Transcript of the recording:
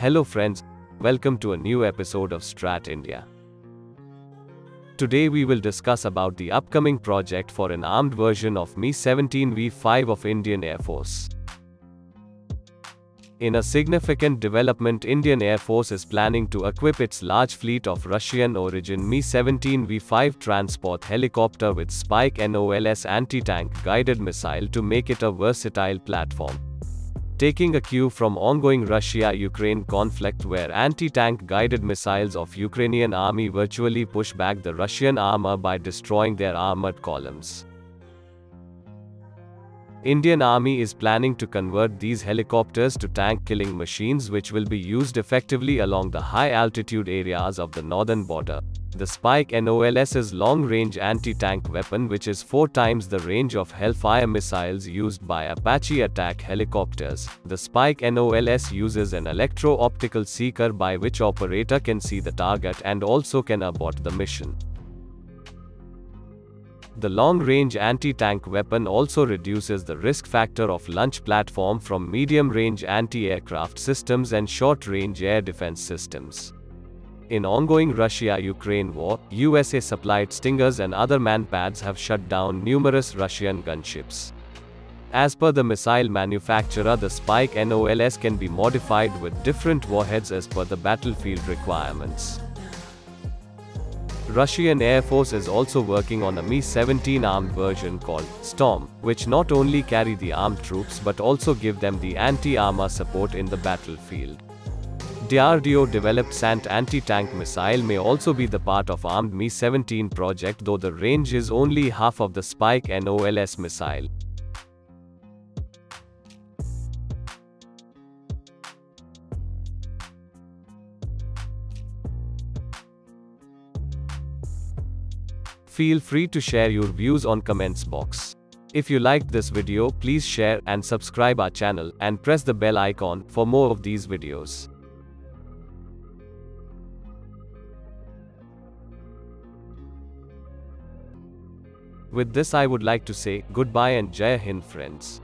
Hello friends, welcome to a new episode of Strat India. Today we will discuss about the upcoming project for an armed version of Mi-17 V5 of Indian Air Force. In a significant development Indian Air Force is planning to equip its large fleet of Russian origin Mi-17 V5 transport helicopter with Spike NOLS anti-tank guided missile to make it a versatile platform. Taking a cue from ongoing Russia-Ukraine conflict where anti-tank guided missiles of Ukrainian army virtually push back the Russian armor by destroying their armored columns. Indian Army is planning to convert these helicopters to tank-killing machines which will be used effectively along the high-altitude areas of the northern border. The Spike NOLS is long-range anti-tank weapon which is four times the range of Hellfire missiles used by Apache attack helicopters. The Spike NOLS uses an electro-optical seeker by which operator can see the target and also can abort the mission. The long-range anti-tank weapon also reduces the risk factor of launch platform from medium-range anti-aircraft systems and short-range air defense systems. In ongoing Russia-Ukraine war, USA-supplied Stingers and other manpads have shut down numerous Russian gunships. As per the missile manufacturer the Spike NOLS can be modified with different warheads as per the battlefield requirements. Russian Air Force is also working on a Mi-17 armed version called Storm, which not only carry the armed troops but also give them the anti-armor support in the battlefield. DRDO developed SANT anti-tank missile may also be the part of armed Mi-17 project though the range is only half of the Spike NOLS missile. Feel free to share your views on comments box. If you liked this video please share and subscribe our channel and press the bell icon for more of these videos. With this I would like to say goodbye and Jai Hind friends.